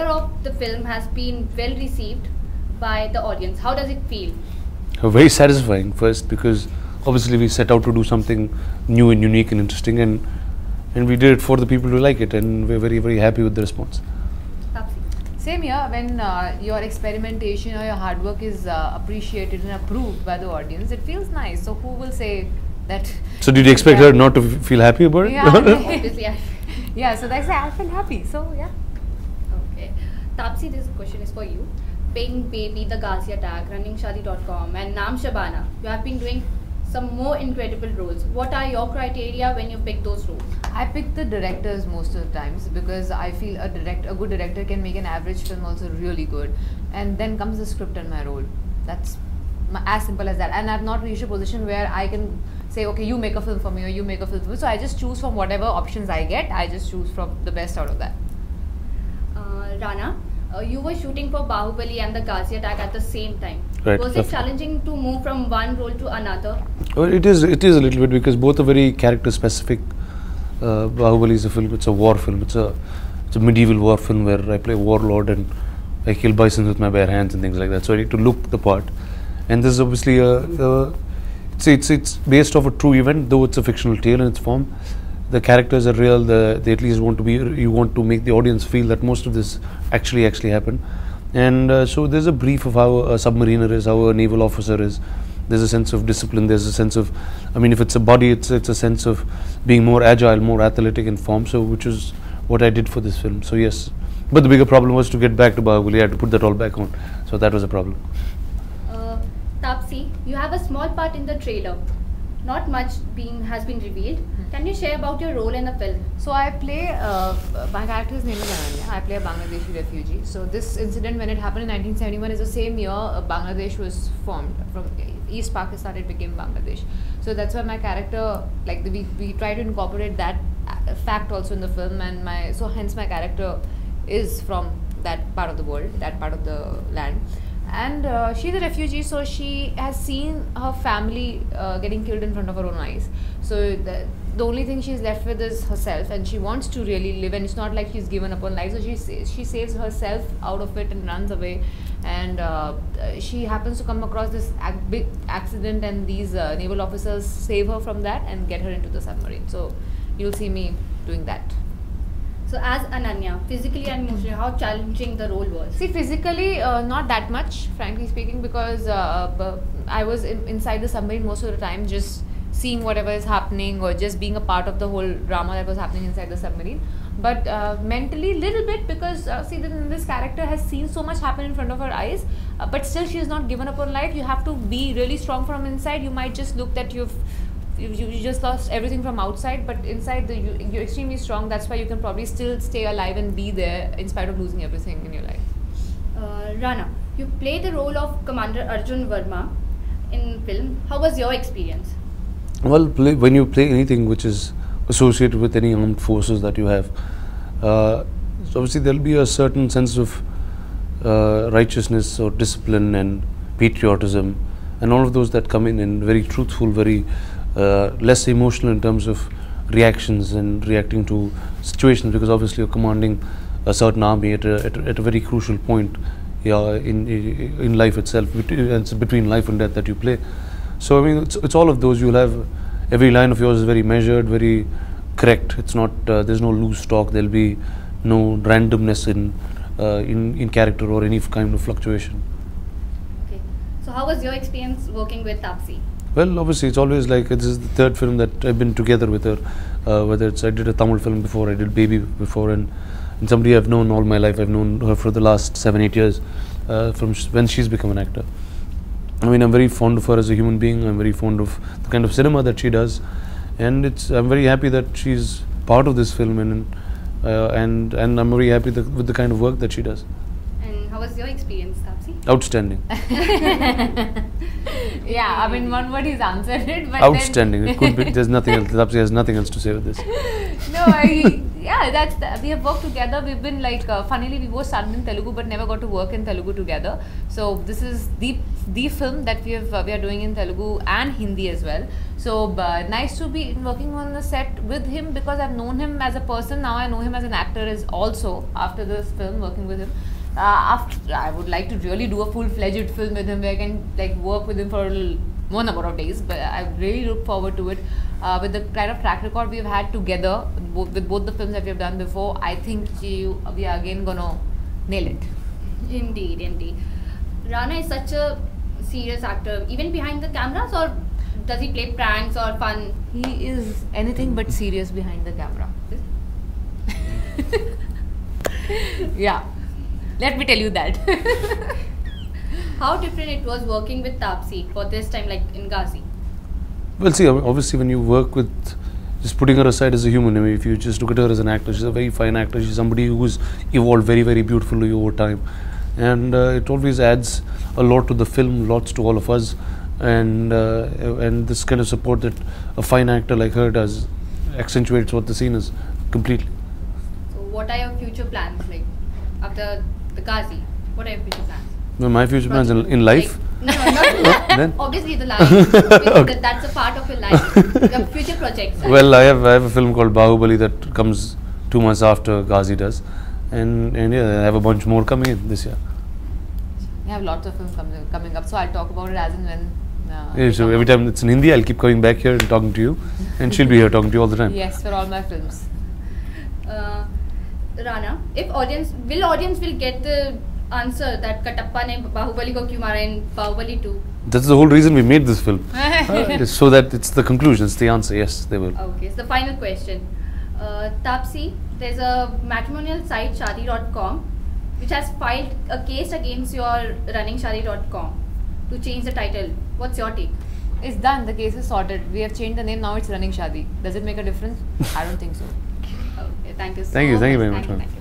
of the film has been well received by the audience. How does it feel? Very satisfying first because obviously we set out to do something new and unique and interesting and and we did it for the people who like it and we're very very happy with the response Taapsee. Same here, when uh, your experimentation or your hard work is uh, appreciated and approved by the audience, it feels nice. So, who will say that? so did you expect her not to f- feel happy about it Yeah. Obviously, I. yeah, so that's why I feel happy. So, yeah. Taapsee, this question is for you. Pink Baby, The Ghazi Attack, RunningShadi.com, and Naam Shabana. You have been doing some more incredible roles. What are your criteria when you pick those roles? I pick the directors most of the times because I feel a direct a good director can make an average film also really good, and then comes the script and my role. That's as simple as that. And I've not reached a position where I can say, okay, you make a film for me or you make a film for me. So I just choose from whatever options I get. I just choose from the best out of that. Uh, Rana, uh, you were shooting for Baahubali and The Ghazi Attack at the same time. Right, Was it challenging to move from one role to another? Well, it is it is a little bit because both are very character specific. Uh, Baahubali is a film. It's a war film. It's a it's a medieval war film where I play a warlord and I kill bisons with my bare hands and things like that. So I need to look the part. And this is obviously a, a it's it's it's based off a true event, though it's a fictional tale in its form. The characters are real. The they at least want to be. You want to make the audience feel that most of this actually actually happened. And uh, so there's a brief of how a submariner is, how a naval officer is. There's a sense of discipline. There's a sense of, I mean, if it's a body, it's it's a sense of being more agile, more athletic in form. So which is what I did for this film. So yes, but the bigger problem was to get back to Baahubali. I had to put that all back on. So that was a problem. Uh, Taapsee, you have a small part in the trailer. Not much being has been revealed. Can you share about your role in the film? So I play, uh, my character's name is Ananya. I play a Bangladeshi refugee. So this incident, when it happened in 1971, is the same year uh, Bangladesh was formed. From East Pakistan, it became Bangladesh. So that's why my character, like the, we, we try to incorporate that uh, fact also in the film, and my so hence my character is from that part of the world, that part of the land. And uh, she's a refugee, so she has seen her family uh, getting killed in front of her own eyes. So the, the only thing she's left with is herself, and she wants to really live. And it's not like she's given up on life. So she she saves herself out of it and runs away. And uh, she happens to come across this ac- big accident, and these uh, naval officers save her from that and get her into the submarine. So you'll see me doing that. So as Ananya, physically and emotionally, how challenging the role was? See, physically, uh, not that much, frankly speaking, because uh, I was in, inside the submarine most of the time, just seeing whatever is happening or just being a part of the whole drama that was happening inside the submarine. But uh, mentally, little bit because uh, see, this character has seen so much happen in front of her eyes, uh, but still she has not given up on life. You have to be really strong from inside. You might just look that you've you, you you just lost everything from outside, but inside the you, you're extremely strong. That's why you can probably still stay alive and be there in spite of losing everything in your life. Uh, Rana, you play the role of Commander Arjun Verma in film. How was your experience? Well, play, when you play anything which is associated with any armed forces that you have, uh, so obviously there'll be a certain sense of uh, righteousness or discipline and patriotism, and all of those that come in and very truthful, very less emotional in terms of reactions and reacting to situations because obviously you're commanding a certain army at a, at a, at a very crucial point yeah, in, in life itself. It's between life and death that you play. So I mean, it's, it's all of those. You'll have every line of yours is very measured, very correct. It's not uh, there's no loose talk. There'll be no randomness in uh, in in character or any kind of fluctuation. Okay. So how was your experience working with Taapsee? Well, obviously, it's always like this is the third film that I've been together with her. Uh, whether it's I did a Tamil film before, I did Baby before, and, and somebody I've known all my life. I've known her for the last seven, eight years, uh, from sh- when she's become an actor. I mean, I'm very fond of her as a human being. I'm very fond of the kind of cinema that she does, and it's. I'm very happy that she's part of this film, and uh, and and I'm very happy that, with the kind of work that she does. And how was your experience, Taapsee? Outstanding, yeah, I mean, one word he's answered it, but outstanding. It could be. There's nothing else. Taapsee has nothing else to say with this. No, I, yeah, that's the, we have worked together. We've been like, uh, funnily, we both started in Telugu but never got to work in Telugu together. So this is the the film that we have uh, we are doing in Telugu and Hindi as well. So uh, nice to be working on the set with him because I've known him as a person. Now I know him as an actor as also after this film working with him. Uh, after I would like to really do a full fledged film with him where I can like work with him for a more number of days. But I really look forward to it. Uh, with the kind of track record we've had together bo- with both the films that we've done before, I think you, we are again gonna nail it. Indeed, indeed. Rana is such a serious actor, even behind the cameras, or does he play pranks or fun? He is anything but serious behind the camera. yeah, let me tell you that. How different it was working with Taapsee for this time, like in Ghazi? Well, see, obviously, when you work with just putting her aside as a human, I mean, if you just look at her as an actor, she's a very fine actor. She's somebody who's evolved very, very beautifully over time, and uh, it always adds a lot to the film, lots to all of us, and uh, and this kind of support that a fine actor like her does accentuates what the scene is completely. So, what are your future plans like after the Ghazi? What are your future plans? Well, my future plans in, in life. Like, no, no, not in life. Obviously, the life. Obviously, that, that's a part of your life. Your future projects. Well, I have I have a film called Baahubali that comes two months after Ghazi does, and and yeah, I have a bunch more coming in this year. we have lots of films coming, coming up, so I'll talk about it as and when. Uh, Yeah, so every time it's in Hindi, I'll keep coming back here and talking to you, and she'll be here talking to you all the time. Yes, for all my films. uh, Rana, if audience will audience will get the answer that Kattappa ne Baahubali ko kyu mara in Baahubali 2? That's the whole reason we made this film. uh, so that it's the conclusion, it's the answer. Yes, they will. Okay, so the final question. Uh, Taapsee, there's a matrimonial site shadi.com which has filed a case against your running shadi.com to change the title. What's your take? It's done. The case is sorted. We have changed the name. Now it's running shadi. Does it make a difference? I don't think so. Thank you so Thank you, thank you very much, ma'am. Thank you.